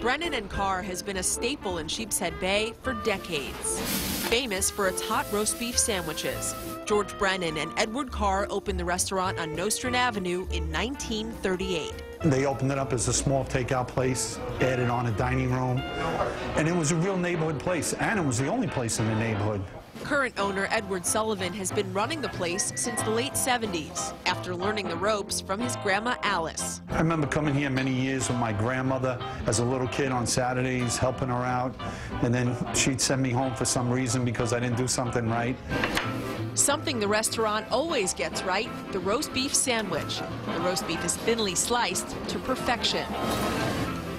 Brennan and Carr has been a staple in Sheepshead Bay for decades. Famous for its hot roast beef sandwiches, George Brennan and Edward Carr opened the restaurant on Nostrand Avenue in 1938. They opened it up as a small takeout place, added on a dining room, and it was a real neighborhood place, and it was the only place in the neighborhood. Current owner Edward Sullivan has been running the place since the late 70s after learning the ropes from his grandma Alice. I remember coming here many years with my grandmother as a little kid on Saturdays, helping her out, and then she'd send me home for some reason because I didn't do something right. Something the restaurant always gets right, the roast beef sandwich. The roast beef is thinly sliced to perfection.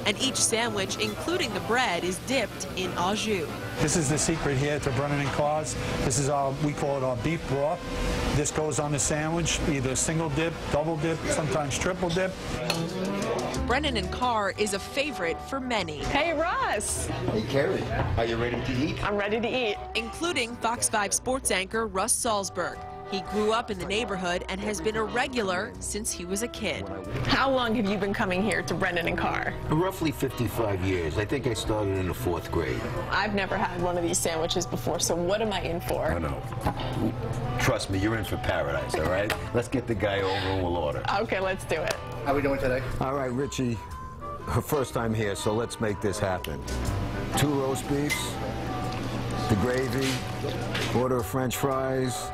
And each sandwich, including the bread, is dipped in au jus. This is the secret here to Brennan and Carr's. This is our, we call it our beef broth. This goes on the sandwich, either single dip, double dip, sometimes triple dip. Brennan and Carr is a favorite for many, Hey, Russ. Hey, Kerry, are you ready to eat? I'm ready to eat. including Fox 5 sports anchor Russ Salzberg. He grew up in the neighborhood and has been a regular since he was a kid. How long have you been coming here to Brennan and Carr? Roughly 55 years. I think I started in the fourth grade. I've never had one of these sandwiches before, so what am I in for? I know. Trust me, you're in for paradise, all right? Let's get the guy over and we'll order. Okay, let's do it. How we doing today? All right, Richie, her first time here, so let's make this happen. Two roast beefs, the gravy, order of french fries,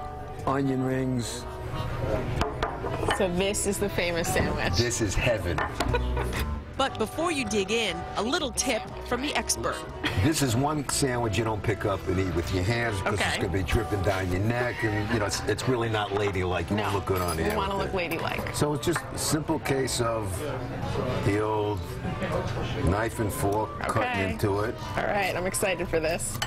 onion rings. So this is the famous sandwich. This is heaven. But before you dig in, a little tip from the expert. This is one sandwich you don't pick up and eat with your hands because it's going to be dripping down your neck, and you know it's, it's really not ladylike. You no, won't look good on we here. want to look ladylike. So it's just a simple case of the old knife and fork cutting into it. All right, I'm excited for this.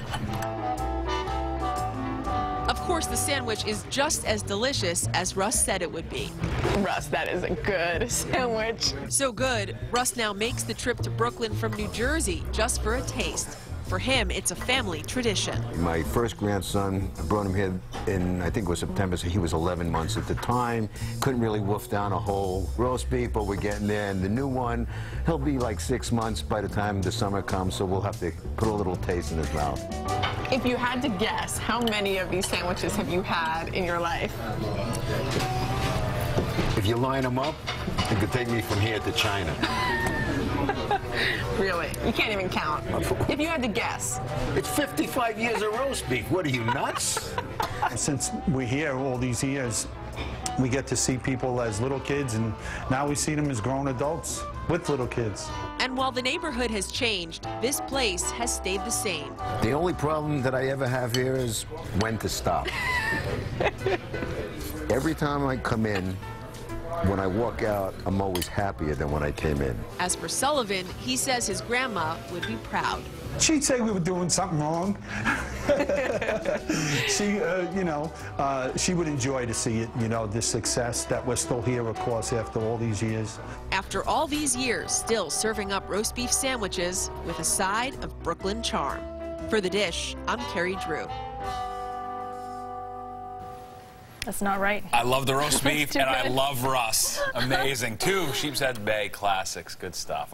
Of course, the sandwich is just as delicious as Russ said it would be. Russ, that is a good sandwich. So good, Russ now makes the trip to Brooklyn from New Jersey just for a taste. For him, it's a family tradition. My first grandson, I brought him here in, I think it was September, so he was 11 months at the time. Couldn't really wolf down a whole roast beef, but we're getting there. And the new one, he'll be like six months by the time the summer comes, so we'll have to put a little taste in his mouth. If you had to guess, how many of these sandwiches have you had in your life? If you line them up, it could take me from here to China. Really? You can't even count. If you had to guess. It's 55 years of roast beef. What are you, nuts? Since we're here all these years, we get to see people as little kids, and now we see them as grown adults with little kids. And while the neighborhood has changed, this place has stayed the same. The only problem that I ever have here is when to stop. Every time I come in, when I walk out, I'm always happier than when I came in. As for Sullivan, he says his grandma would be proud. She'd say we were doing something wrong. she, uh, you know, uh, she would enjoy to see it, you know, the success that we're still here, of course, after all these years. After all these years, still serving up roast beef sandwiches with a side of Brooklyn charm. For the dish, I'm Kerry Drew. That's not right. I love the roast beef and I love Russ. Amazing. Two Sheepshead Bay classics. Good stuff.